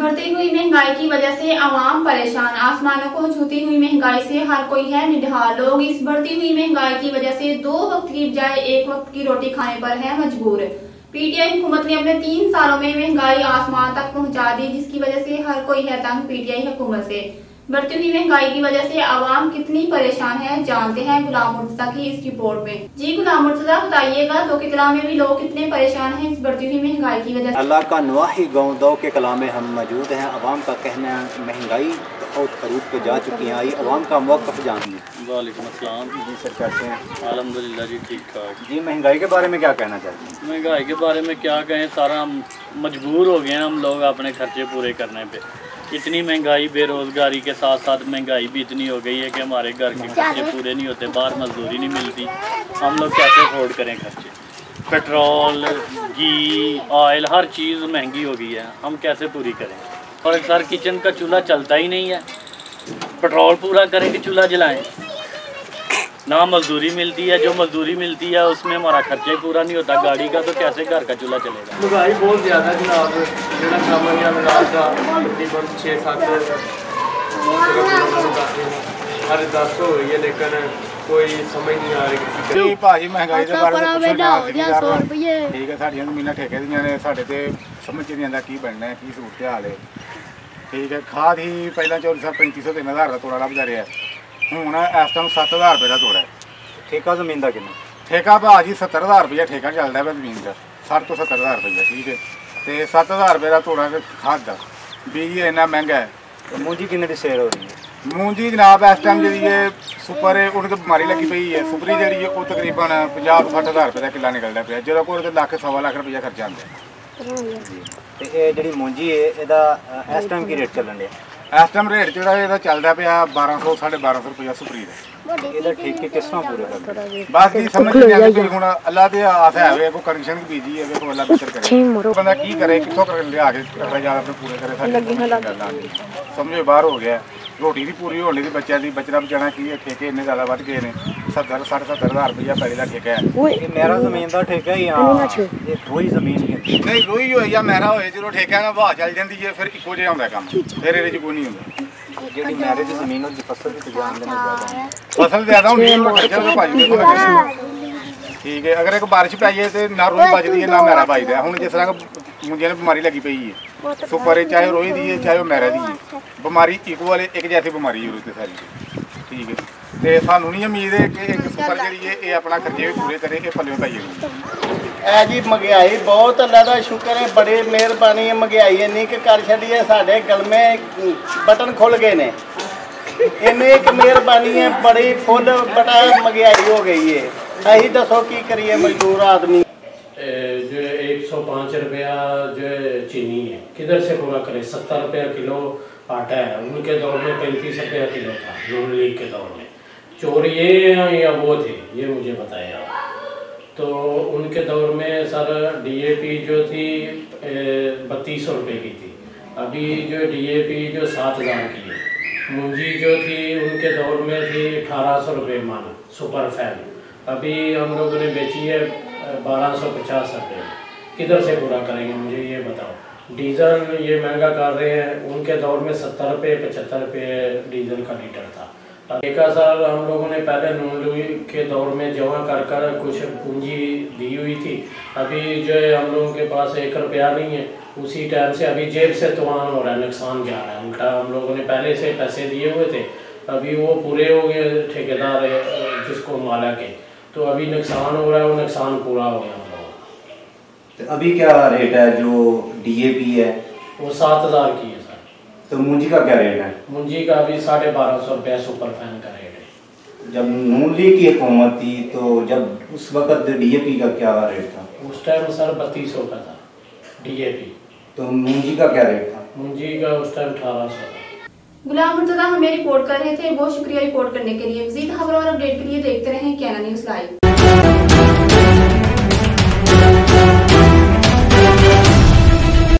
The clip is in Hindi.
बढ़ती हुई महँगाई की वजह से आवाम परेशान। आसमानों को छूती हुई महँगाई से हर कोई है निढाल। लोग इस बढ़ती हुई महँगाई की वजह से दो वक्त की बजाय एक वक्त की रोटी खाने पर है मजबूर। पीटीआई हुकूमत ने अपने तीन सालों में महँगाई आसमान तक पहुँचा दी, जिसकी वजह से हर कोई है तंग पीटीआई हुकूमत से। बढ़ती हुई महँगाई की वजह से आवाम कितनी परेशान है, जानते हैं गुलाम मुर्तजा की इस रिपोर्ट में। जी, गुलाम मुर्तजा, बताइएगा तो कितला में भी लोग कितने परेशान हैं इस बढ़ती हुई महँगाई की वजह से? अल्लाह का नवाही गाँव दो के कला में हम मौजूद हैं। आवाम का कहना महँगाई और खरूद पे जा चुकी हैं। आई आवाम का मौकफ जानिए। वालेकुम अस्सलाम। जी सर कैसे हैं? अल्हम्दुलिल्लाह जी ठीक ठाक। जी महँगाई के बारे में क्या कहना चाहते हैं? महँगाई के बारे में क्या कहें सारा मजबूर हो गए हैं हम लोग अपने खर्चे पूरे करने पर इतनी महँगाई बेरोज़गारी के साथ साथ महँगाई भी इतनी हो गई है कि हमारे घर के खर्चे पूरे नहीं होते बाहर मजदूरी नहीं मिलती। हम लोग कैसे अफोर्ड करें खर्चे? पेट्रोल घी ऑयल हर चीज़ महँगी हो गई है। हम कैसे पूरी करें? और सर किचन का चूल्हा चलता ही नहीं है पेट्रोल पूरा करें कि चूल्हा जलाएं ना मजदूरी मिलती है जो मजदूरी मिलती है उसमें हमारा खर्चा ही पूरा नहीं होता गाड़ी का तो कैसे घर का चूल्हा चलेगा महंगाई बहुत ज़्यादा जनाब ਜਿਹੜਾ ਕੰਮ ਹੈ ਮਿਲਾਦ ਦਾ ਤਕਰੀਬਨ 6-7 ਹਰ 10 ਹੋ ਗਈ ਹੈ ਲੇਕਿਨ ਕੋਈ ਸਮਝ ਨਹੀਂ ਆ ਰਹੀ ਕਿ ਜੀ ਭਾਜੀ ਮਹਿੰਗਾਈ ਦੇ ਬਾਰੇ ਆਪਣਾ ਤਾਂ ਵੇਲਾ ਪੁੱਛਣਾ ਹੋ ਗਿਆ 100 ਰੁਪਏ ਠੀਕ ਹੈ ਸਾਡੀਆਂ ਜ਼ਮੀਨਾਂ ਠੇਕੇ ਦੀਆਂ ਨੇ ਸਾਡੇ ਤੇ ਸਮਝ 'ਚ ਨਹੀਂ ਆਉਂਦਾ ਕੀ ਬਣਨਾ ਹੈ ਕੀ ਸੂਰਤ ਹਾਲ ਹੈ ਠੀਕ ਹੈ ਖਾਦ ਹੀ ਪਹਿਲਾਂ 3400 3500 ਤਿੰਨ ਹਜ਼ਾਰ ਦਾ ਤੋੜਾ ਲੱਭਦਾ ਰਿਹਾ। ਹੁਣ ਇਸ ਟਾਈਮ 7000 ਰੁਪਏ ਦਾ ਤੋੜਾ ਹੈ। ਠੇਕਾ ਜ਼ਮੀਨ ਦਾ ਕਿੰਨਾ? ਠੇਕਾ ਭਾਜੀ 70000 ਰੁਪਏ ਠੇਕਾ ਚੱਲਦਾ ਪਿਆ ਜ਼ਮੀਨ ਦਾ। 60 ਤੋਂ 70000 ਰੁਪਏ ਠੀਕ ਹੈ। ਤੇ 7000 ਰੁਪਏ ਦਾ ਤੋੜਾ ਤੇ ਖਾਦ ਦਾ। ਬੀਜ ਇੰਨਾ ਮਹਿੰਗਾ ਹੈ। ਤੇ ਮੂੰਜੀ ਕਿੰਨੇ ਦੀ ਸੇਲ ਹੋ ਰਹੀ ਹੈ? ਮੂੰਜੀ ਜਨਾਬ ਇਸ ਟਾਈਮ ਜਿਹੜੀ ਹੈ ਸੁਪਰ ਹੈ ਉਹਨੂੰ ਤਾਂ ਬਿਮਾਰੀ ਲੱਗੀ ਪਈ ਹੈ। ਸੁਪਰੀ ਜਿਹੜੀ ਹੈ ਉਹ ਤਕਰੀਬਨ 50 60000 ਰੁਪਏ ਦਾ ਕਿੱਲਾ ਨਿਕਲਦਾ ਪਿਆ। ਜਦੋਂ ਕੋਲ ਤੇ ਲੱਖ ਸਵਾ ਲੱਖ ਰੁਪਏ ਖਰਚਾ ਆਉਂਦਾ ਹੈ। ਤੇ ਇਹ ਜਿਹੜੀ ਮੂੰਜੀ ਹੈ ਇਹਦਾ ਅ, ਇਸ ਟਾਈਮ ਕੀ ਰੇਟ ਚੱਲਣ ਡਿਆ? ਇਸ ਟਾਈਮ ਰੇਟ ਜਿਹੜਾ ਇਹਦਾ ਚੱਲਦਾ ਪਿਆ 1200 1250 ਰੁਪਏ ਸੁਪਰੀ ਦਾ ਇਹਦਾ ਠੇਕੇ ਕਿਸ ਤਰ੍ਹਾਂ ਪੂਰੇ ਕਰਦੇ ਬਸ ਕੀ ਸਮਝ ਨਹੀਂ ਆਉਂਦੀ ਕੋਈ ਹੁਣ ਅੱਲਾ ਦੇ ਆਸ ਹੈ ਵੇ ਕੋਈ ਕੰਡੀਸ਼ਨ ਕੀ ਬੀਜੀ ਹੈ ਵੇ ਕੋਈ ਅੱਲਾ ਬਿਹਤਰ ਕਰੇ। ਬੰਦਾ ਕੀ ਕਰੇ ਕਿੱਥੋਂ ਕਰ ਲਿਆ ਕੇ ਆਪਣੇ ਜਾ ਆਪਣੇ ਪੂਰੇ ਕਰੇ ਸਾਡੇ ਗੱਲਾਂ ਦੀ ਸਮਝੋ ਬਾਹਰ ਹੋ ਗਿਆ। ਰੋਟੀ ਦੀ ਪੂਰੀ ਹੋਣੀ ਦੀ ਬੱਚਿਆਂ ਦੀ ਬਚਣਾ ਬਚਾਣਾ ਕੀ ਹੈ? ਠੇਕੇ ਇੰਨੇ ਜ਼ਿਆਦਾ ਵੱਧ ਗਏ ਨੇ। 70 60 70000 ਰੁਪਇਆ ਪਹਿਲੇ ਦਾ ਠੇਕਾ ਹੈ। ਇਹ ਮੇਰਾ ਜ਼ਮੀਨ ਦਾ ਠੇਕਾ ਹੀ ਆ। ਇਹ ਕੋਈ ਜ਼ਮੀਨ ਹੁੰਦੀ ਨਹੀਂ ਰੋਈ ਹੋਏ ਜਾਂ ਮਹਿਰਾ ਹੋਏ ਜਦੋਂ ਠੇਕਾ ਨਾਲ ਵਾਹ ਚੱਲ ਜਾਂਦੀ ਹੈ ਫਿਰ ਇੱਕੋ ਜਿਹਾ ਹੁੰਦਾ ਕੰਮ। ਫਿਰ ਇਹਦੇ 'ਚ ਕੋਈ ਨਹੀਂ ਹੁੰਦਾ। ਜਿਹੜੀ ਮੇਰੇ ਦੀ ਜ਼ਮੀਨ ਉਹਦੀ ਫਸਲ ਵੀ ਤਜਾਨ ਦੇ ਨਾਲ ਜ਼ਿਆਦਾ। ਫਸਲ ਜ਼ਿਆਦਾ ਹੁੰਦੀ ਹੈ ਭਾਜੀ ਦੇਖੋ ਲੱਗੇ ਠੀਕ ਹੈ ਅਗਰ ਇੱਕ ਬਾਰਿਸ਼ ਪੈ ਜਾਏ ਤੇ ਨਾ ਰੋਈ ਬਚਦੀ ਹੈ ਨਾ ਬਚਦਾ ਹੈ। ਹੁਣ ਜਿਸ ਤਰ੍ਹਾਂ ਮੁੰਜੇ ਨੂੰ ਬਿਮਾਰੀ ਲੱਗੀ ਪਈ ਹੈ ਸੁਪਰ ਚਾਹੇ ਰੋਈ ਦੀ ਹੈ ਚਾਹੇ ਉਹ ਮਹਿਰਾ ਦੀ ਹੈ। ਬਿਮਾਰੀ ਇਕੁਅਲ ਇੱਕ ਜੈਸੀ ਬਿਮਾਰੀ ਹੈ ਉਹਦੇ ਸਾਰੀ ਠੀਕ ਹੈ ਤੇ ਸਾਨੂੰ ਨਹੀਂ ਉਮੀਦ ਹੈ ਕਿ ਇੱਕ ਸੁਪਰ ਜਿਹੜੀ ਹੈ ਇਹ ਆਪਣਾ ਖਰਚੇ ਵੀ ਪੂਰੇ ਕਰੇ ਇਹ ਪੱਲੇ ਪਾਈ ਜਾਊਗੀ। ਐ ਜੀ ਮਹਿੰਗਾਈ ਬਹੁਤ ਅੱਲਾ ਦਾ ਸ਼ੁਕਰ ਹੈ ਬੜੀ ਮਿਹਰਬਾਨੀ ਹੈ ਮਹਿੰਗਾਈ ਇੰਨੀ ਕਿ ਕਰ ਛੱਡੀ ਹੈ ਸਾਡੇ ਗਲਮੇ ਬਟਨ ਖੁੱਲ ਗਏ ਨੇ। ਇੰਨੀ ਕਿ ਮਿਹਰਬਾਨੀ ਹੈ ਬੜੀ ਫੁੱਲ ਬੜਾ ਮਹਿੰਗਾਈ ਹੋ ਗਈ ਹੈ। यही तो दसो की करिए, मजदूर आदमी। जो एक सौ पाँच रुपया जो चीनी है। किधर से पूरा करे? सत्तर रुपया किलो आटा है। उनके दौर में पैंतीस रुपया किलो था, नॉन लीग के दौर में। चोर ये या वो थे? ये मुझे बताया तो उनके दौर में सर डीएपी जो थी बत्तीस सौ रुपये की थी। अभी जो डीएपी जो सात हज़ार की है। मुंजी जो थी, उनके दौर में थी, अठारह सौ रुपये मान सुपर फ़ैन। अभी हम लोगों ने बेची है बारह सौ पचास रुपये किधर से पूरा करेंगे, मुझे ये बताओ। डीजल ये महँगा कर रहे हैं, उनके दौर में सत्तर रुपये पचहत्तर रुपये डीजल का लीटर था। देखा सर हम लोगों ने पहले नून लुई के दौर में जमा कर कर कुछ पूंजी दी हुई थी। अभी जो है, हम लोगों के पास एक रुपया नहीं है। उसी टाइम से अभी जेब से तुफान हो रहा है, नुकसान जा रहा है। उल्टा हम लोगों ने पहले से पैसे दिए हुए थे। अभी वो पूरे हो गए ठेकेदार जिसको माला के तो अभी नुकसान हो रहा है वो नुकसान पूरा हो गया। तो अभी क्या रेट है जो डीएपी है? वो सात हज़ार की है सर। तो मुंजी का क्या रेट है? मुंजी का अभी साढ़े बारह सौ रुपया सुपर फ़ैन का रेट है। जब नून लीग की हुकूमत थी तो जब उस वक्त डीएपी का क्या रेट था? उस टाइम सर बत्तीस सौ का था डीएपी तो मुंजी का क्या रेट था? मुंजी का उस टाइम अठारह सौ गुलाम मुर्तजा हमें रिपोर्ट कर रहे थे, बहुत शुक्रिया रिपोर्ट करने के लिए। मजीद खबरों और अपडेट के लिए देखते रहे कैना न्यूज़ लाइव।